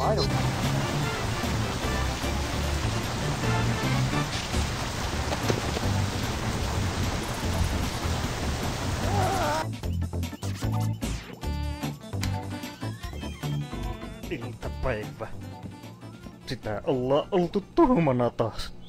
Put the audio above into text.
Painu. Iltapäivä. Sitä ollaan oltu tuhmana taas.